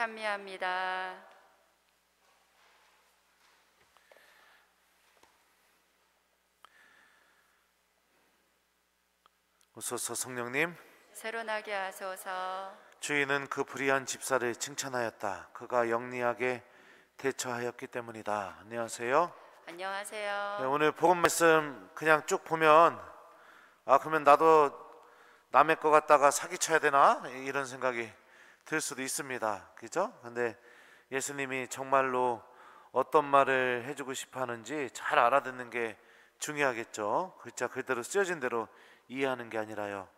찬미합니다. 오소서 성령님 새로나게 하소서. 주인은 그 불의한 집사를 칭찬하였다. 그가 영리하게 대처하였기 때문이다. 안녕하세요. 안녕하세요. 네, 오늘 복음 말씀 그냥 쭉 보면 아 그러면 나도 남의 거 갖다가 사기쳐야 되나 이런 생각이 들 수도 있습니다. 그죠? 근데 예수님이 정말로 어떤 말을 해주고 싶어 하는지 잘 알아듣는 게 중요하겠죠. 글자 그대로 쓰여진 대로 이해하는 게 아니라요.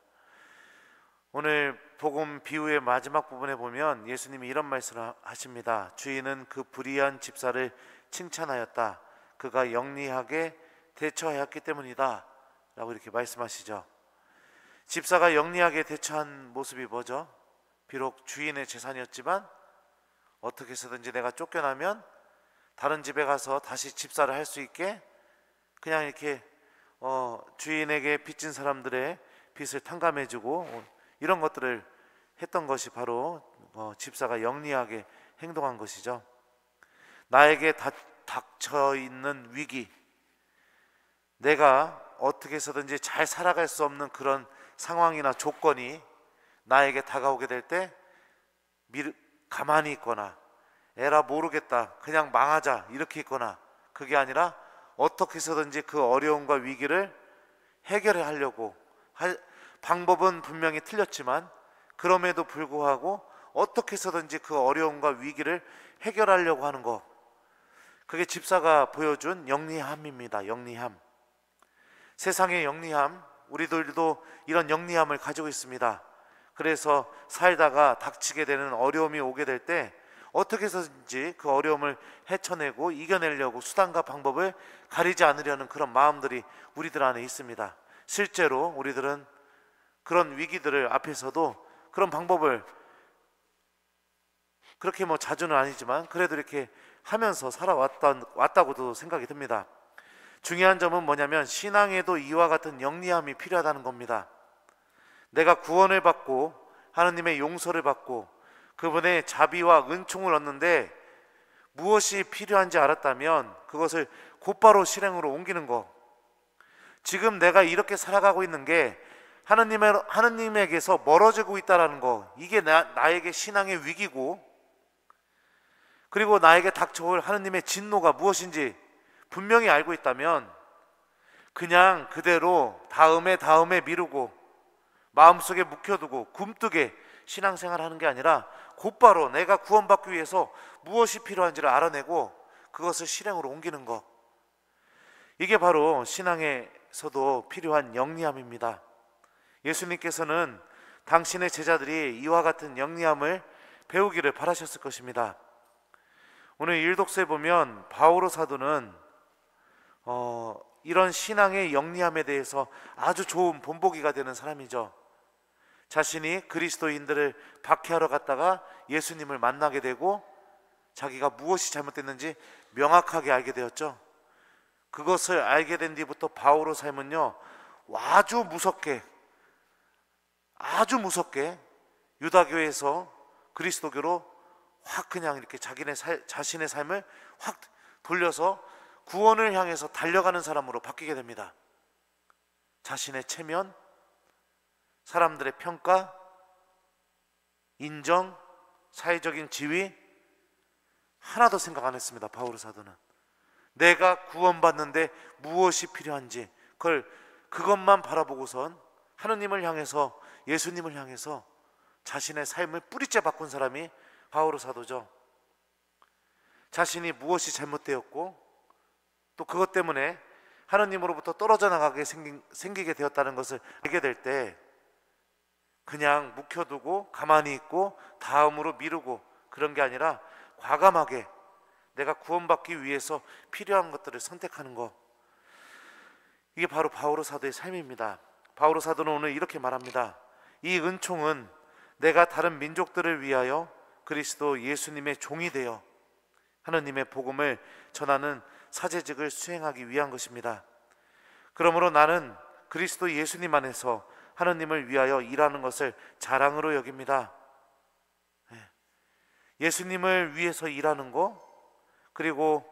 오늘 복음 비유의 마지막 부분에 보면 예수님이 이런 말씀을 하십니다. 주인은 그 불의한 집사를 칭찬하였다. 그가 영리하게 대처하였기 때문이다. 라고 이렇게 말씀하시죠. 집사가 영리하게 대처한 모습이 뭐죠? 비록 주인의 재산이었지만 어떻게 해서든지 내가 쫓겨나면 다른 집에 가서 다시 집사를 할 수 있게 그냥 이렇게 어, 주인에게 빚진 사람들의 빚을 탕감해주고 어, 이런 것들을 했던 것이 바로 어, 집사가 영리하게 행동한 것이죠. 나에게 다, 닥쳐 있는 위기, 내가 어떻게 해서든지 잘 살아갈 수 없는 그런 상황이나 조건이 나에게 다가오게 될 때 가만히 있거나 에라 모르겠다 그냥 망하자 이렇게 있거나 그게 아니라 어떻게 해서든지 그 어려움과 위기를 해결해 하려고 할 방법은 분명히 틀렸지만 그럼에도 불구하고 어떻게 해서든지 그 어려움과 위기를 해결하려고 하는 것 그게 집사가 보여준 영리함입니다. 영리함. 세상의 영리함, 우리들도 이런 영리함을 가지고 있습니다. 그래서 살다가 닥치게 되는 어려움이 오게 될 때 어떻게 해서든지 그 어려움을 헤쳐내고 이겨내려고 수단과 방법을 가리지 않으려는 그런 마음들이 우리들 안에 있습니다. 실제로 우리들은 그런 위기들을 앞에서도 그런 방법을 그렇게 뭐 자주는 아니지만 그래도 이렇게 하면서 살아왔다, 왔다고도 생각이 듭니다. 중요한 점은 뭐냐면 신앙에도 이와 같은 영리함이 필요하다는 겁니다. 내가 구원을 받고 하느님의 용서를 받고 그분의 자비와 은총을 얻는데 무엇이 필요한지 알았다면 그것을 곧바로 실행으로 옮기는 것. 지금 내가 이렇게 살아가고 있는 게 하느님의, 하느님에게서 멀어지고 있다라는 거. 이게 나, 나에게 신앙의 위기고 그리고 나에게 닥쳐올 하느님의 진노가 무엇인지 분명히 알고 있다면 그냥 그대로 다음에 다음에 미루고 마음속에 묵혀두고 굼뜨게 신앙생활 하는 게 아니라 곧바로 내가 구원받기 위해서 무엇이 필요한지를 알아내고 그것을 실행으로 옮기는 것. 이게 바로 신앙에서도 필요한 영리함입니다. 예수님께서는 당신의 제자들이 이와 같은 영리함을 배우기를 바라셨을 것입니다. 오늘 일독서에 보면 바오로 사도는 어, 이런 신앙의 영리함에 대해서 아주 좋은 본보기가 되는 사람이죠. 자신이 그리스도인들을 박해하러 갔다가 예수님을 만나게 되고 자기가 무엇이 잘못됐는지 명확하게 알게 되었죠. 그것을 알게 된 뒤부터 바오로 삶은요 아주 무섭게 아주 무섭게 유다교에서 그리스도교로 확 그냥 이렇게 자기네 살, 자신의 삶을 확 돌려서 구원을 향해서 달려가는 사람으로 바뀌게 됩니다. 자신의 체면, 사람들의 평가, 인정, 사회적인 지위 하나도 생각 안 했습니다. 바울 사도는 내가 구원받는데 무엇이 필요한지 그걸 그것만 바라보고선 하느님을 향해서 예수님을 향해서 자신의 삶을 뿌리째 바꾼 사람이 바오로 사도죠. 자신이 무엇이 잘못되었고 또 그것 때문에 하나님으로부터 떨어져 나가게 생긴, 생기 게 되었다는 것을 알게 될 때 그냥 묵혀두고 가만히 있고 다음으로 미루고 그런 게 아니라 과감하게 내가 구원받기 위해서 필요한 것들을 선택하는 것 이게 바로 바오로 사도의 삶입니다. 바오로 사도는 오늘 이렇게 말합니다. 이 은총은 내가 다른 민족들을 위하여 그리스도 예수님의 종이 되어 하나님의 복음을 전하는 사제직을 수행하기 위한 것입니다. 그러므로 나는 그리스도 예수님 안에서 하나님을 위하여 일하는 것을 자랑으로 여깁니다. 예. 예수님을 위해서 일하는 거 그리고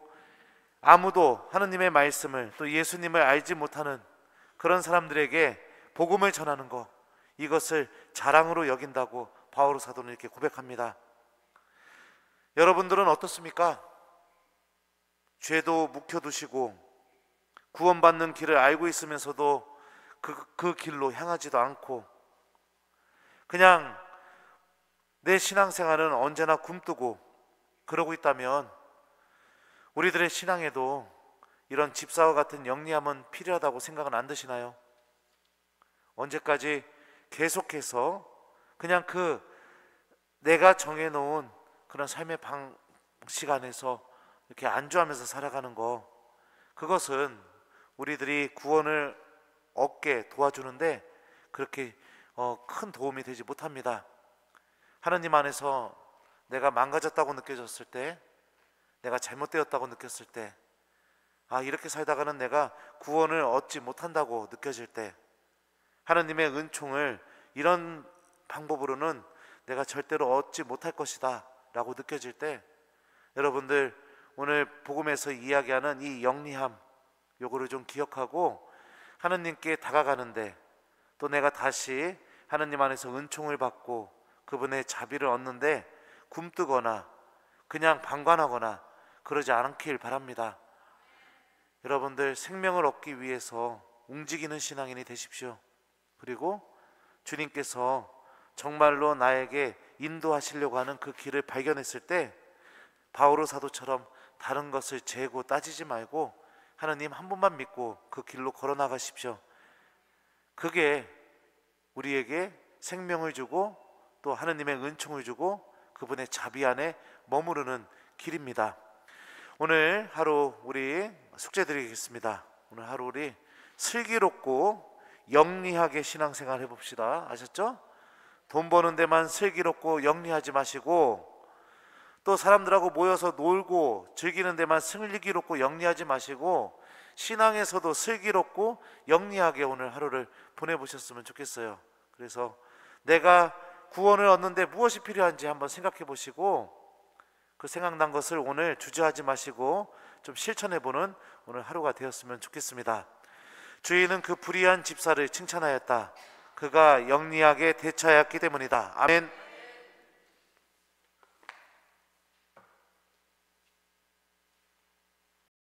아무도 하느님의 말씀을 또 예수님을 알지 못하는 그런 사람들에게 복음을 전하는 거 이것을 자랑으로 여긴다고 바오로 사도는 이렇게 고백합니다. 여러분들은 어떻습니까? 죄도 묵혀두시고 구원받는 길을 알고 있으면서도 그, 그 길로 향하지도 않고 그냥 내 신앙생활은 언제나 굼뜨고 그러고 있다면 우리들의 신앙에도 이런 집사와 같은 영리함은 필요하다고 생각은 안 드시나요? 언제까지 계속해서 그냥 그 내가 정해놓은 그런 삶의 방식 안에서 이렇게 안주하면서 살아가는 거 그것은 우리들이 구원을 얻게 도와주는데 그렇게 어, 큰 도움이 되지 못합니다. 하나님 안에서 내가 망가졌다고 느껴졌을 때, 내가 잘못되었다고 느꼈을 때, 아 이렇게 살다가는 내가 구원을 얻지 못한다고 느껴질 때, 하나님의 은총을 이런 방법으로는 내가 절대로 얻지 못할 것이다 라고 느껴질 때, 여러분들 오늘 복음에서 이야기하는 이 영리함 요거를 좀 기억하고 하나님께 다가가는데 또 내가 다시 하나님 안에서 은총을 받고 그분의 자비를 얻는데 굼뜨거나 그냥 방관하거나 그러지 않길 바랍니다. 여러분들 생명을 얻기 위해서 움직이는 신앙인이 되십시오. 그리고 주님께서 정말로 나에게 인도하시려고 하는 그 길을 발견했을 때 바오로 사도처럼 다른 것을 재고 따지지 말고 하나님 한 분만 믿고 그 길로 걸어 나가십시오. 그게 우리에게 생명을 주고 또 하나님의 은총을 주고 그분의 자비 안에 머무르는 길입니다. 오늘 하루 우리 숙제 드리겠습니다. 오늘 하루 우리 슬기롭고 영리하게 신앙생활 해봅시다. 아셨죠? 돈 버는 데만 슬기롭고 영리하지 마시고 또 사람들하고 모여서 놀고 즐기는 데만 슬기롭고 영리하지 마시고 신앙에서도 슬기롭고 영리하게 오늘 하루를 보내보셨으면 좋겠어요. 그래서 내가 구원을 얻는데 무엇이 필요한지 한번 생각해 보시고 그 생각난 것을 오늘 주저하지 마시고 좀 실천해 보는 오늘 하루가 되었으면 좋겠습니다. 주인은 그 불의한 집사를 칭찬하였다. 그가 영리하게 대처하였기 때문이다. 아멘.